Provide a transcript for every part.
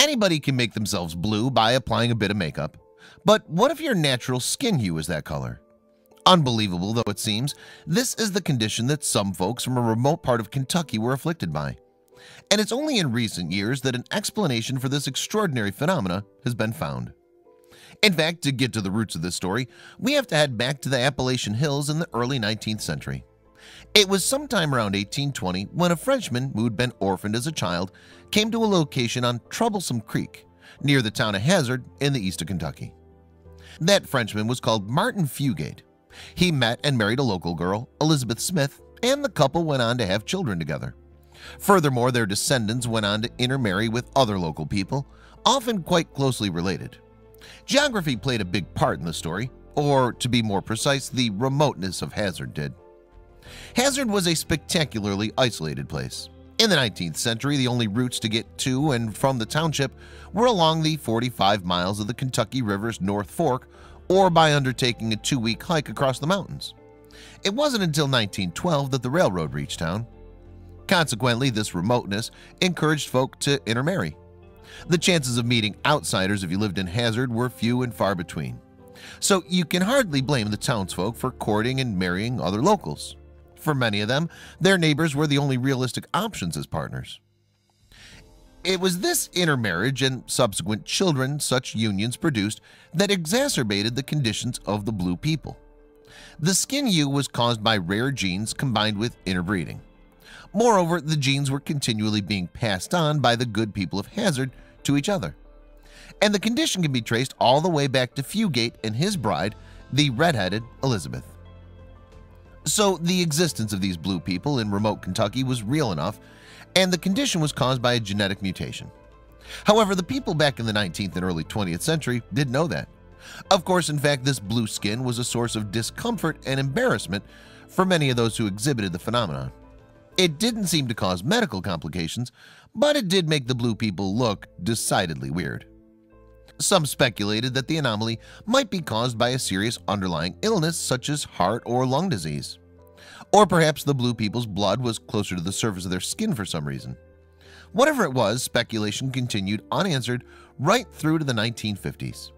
Anybody can make themselves blue by applying a bit of makeup But what if your natural skin hue is that color? Unbelievable though it seems, this is the condition that some folks from a remote part of Kentucky were afflicted by. And it's only in recent years that an explanation for this extraordinary phenomena has been found. In fact, to get to the roots of this story, we have to head back to the Appalachian Hills in the early 19th century. It was sometime around 1820 when a Frenchman who had been orphaned as a child came to a location on Troublesome Creek near the town of Hazard in the east of Kentucky. That Frenchman was called Martin Fugate. He met and married a local girl, Elizabeth Smith, and the couple went on to have children together. Furthermore, their descendants went on to intermarry with other local people, often quite closely related. Geography played a big part in the story, or to be more precise, the remoteness of Hazard did. Hazard was a spectacularly isolated place. In the 19th century, the only routes to get to and from the township were along the 45 miles of the Kentucky River's North Fork or by undertaking a two-week hike across the mountains. It wasn't until 1912 that the railroad reached town. Consequently, this remoteness encouraged folk to intermarry. The chances of meeting outsiders if you lived in Hazard were few and far between. So you can hardly blame the townsfolk for courting and marrying other locals. For many of them, their neighbors were the only realistic options as partners. It was this intermarriage and subsequent children such unions produced that exacerbated the conditions of the blue people. The skin hue was caused by rare genes combined with interbreeding. Moreover, the genes were continually being passed on by the good people of Hazard to each other. And the condition can be traced all the way back to Fugate and his bride, the red-headed Elizabeth. So the existence of these blue people in remote Kentucky was real enough and the condition was caused by a genetic mutation. However, the people back in the 19th and early 20th century didn't know that. Of course, in fact, this blue skin was a source of discomfort and embarrassment for many of those who exhibited the phenomenon. It didn't seem to cause medical complications, but it did make the blue people look decidedly weird. Some speculated that the anomaly might be caused by a serious underlying illness such as heart or lung disease. Or perhaps the blue people's blood was closer to the surface of their skin for some reason. Whatever it was, speculation continued unanswered right through to the 1950s.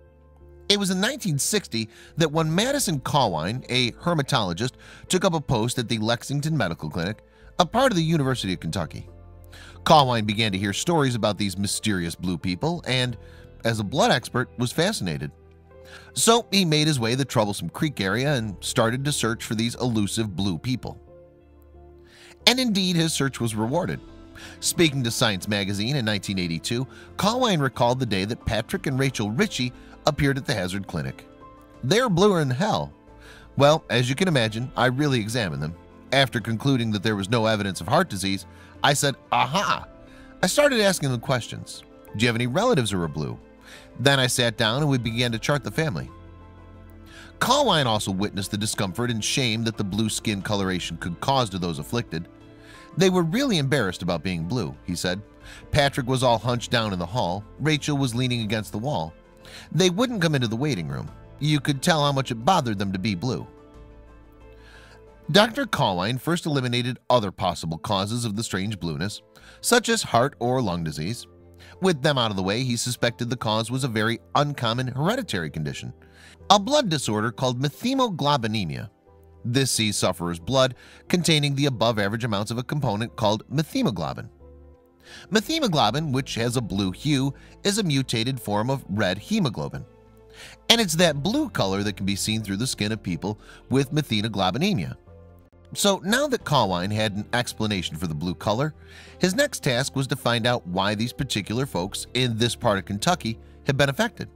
It was in 1960 that when Madison Cawein, a hematologist, took up a post at the Lexington Medical Clinic, a part of the University of Kentucky. Cawein began to hear stories about these mysterious blue people and, as a blood expert, was fascinated. So he made his way to the Troublesome Creek area and started to search for these elusive blue people. And indeed, his search was rewarded. Speaking to Science magazine in 1982, Cawein recalled the day that Patrick and Rachel Ritchie appeared at the Hazard Clinic. They're bluer than hell. Well, as you can imagine, I really examined them. After concluding that there was no evidence of heart disease, I said, aha! I started asking them questions. Do you have any relatives who are blue? Then I sat down and we began to chart the family. Cawein also witnessed the discomfort and shame that the blue skin coloration could cause to those afflicted. They were really embarrassed about being blue, he said. Patrick was all hunched down in the hall. Rachel was leaning against the wall. They wouldn't come into the waiting room. You could tell how much it bothered them to be blue. Dr. Cawein first eliminated other possible causes of the strange blueness, such as heart or lung disease. With them out of the way, he suspected the cause was a very uncommon hereditary condition, a blood disorder called methemoglobinemia. This sees sufferers' blood containing the above-average amounts of a component called methemoglobin. Methemoglobin, which has a blue hue, is a mutated form of red hemoglobin. And it's that blue color that can be seen through the skin of people with methemoglobinemia. So now that Cawein had an explanation for the blue color, his next task was to find out why these particular folks in this part of Kentucky had been affected.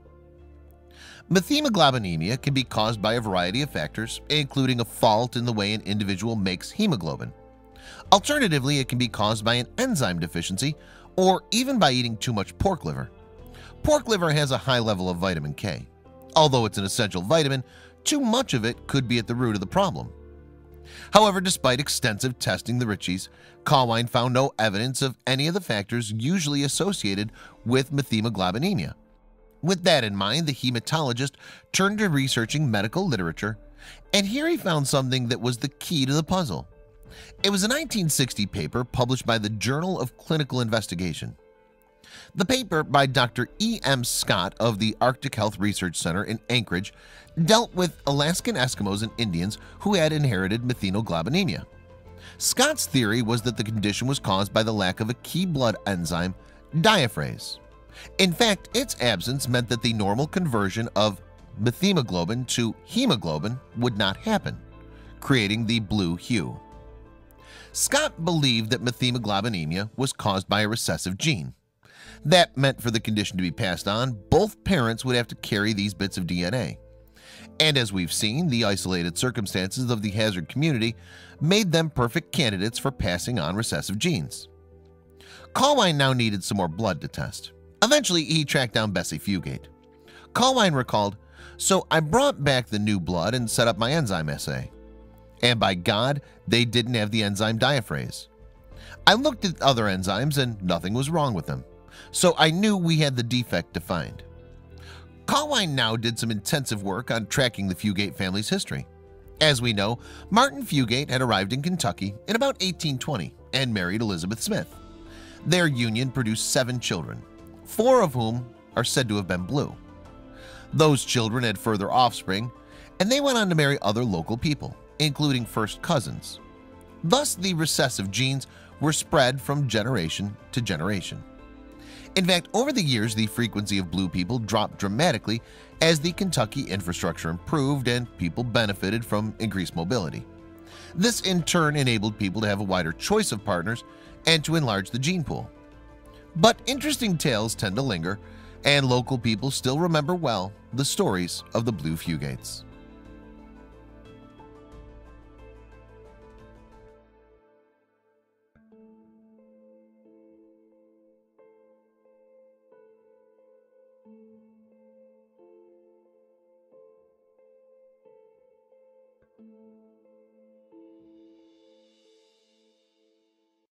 Methemoglobinemia can be caused by a variety of factors, including a fault in the way an individual makes hemoglobin. Alternatively, it can be caused by an enzyme deficiency or even by eating too much pork liver. Pork liver has a high level of vitamin K. Although it's an essential vitamin, too much of it could be at the root of the problem. However, despite extensive testing the Ritchies, Cawein found no evidence of any of the factors usually associated with methemoglobinemia. With that in mind, the hematologist turned to researching medical literature, and here he found something that was the key to the puzzle. It was a 1960 paper published by the Journal of Clinical Investigation. The paper by Dr. E.M. Scott of the Arctic Health Research Center in Anchorage dealt with Alaskan Eskimos and Indians who had inherited methemoglobinemia. Scott's theory was that the condition was caused by the lack of a key blood enzyme, diaphorase. In fact, its absence meant that the normal conversion of methemoglobin to hemoglobin would not happen, creating the blue hue. Scott believed that methemoglobinemia was caused by a recessive gene. That meant for the condition to be passed on, both parents would have to carry these bits of DNA. And as we've seen, the isolated circumstances of the hazard community made them perfect candidates for passing on recessive genes. Cawein now needed some more blood to test. Eventually, he tracked down Bessie Fugate. Cawein recalled, So I brought back the new blood and set up my enzyme assay. And by God, they didn't have the enzyme diaphorase. I looked at other enzymes and nothing was wrong with them. So I knew we had the defect defined. find. Cawein now did some intensive work on tracking the Fugate family's history. As we know, Martin Fugate had arrived in Kentucky in about 1820 and married Elizabeth Smith. Their union produced seven children, four of whom are said to have been blue. Those children had further offspring, and they went on to marry other local people, including first cousins. Thus, the recessive genes were spread from generation to generation. In fact, over the years, the frequency of blue people dropped dramatically as the Kentucky infrastructure improved and people benefited from increased mobility. This in turn enabled people to have a wider choice of partners and to enlarge the gene pool. But interesting tales tend to linger, and local people still remember well the stories of the Blue Fugates.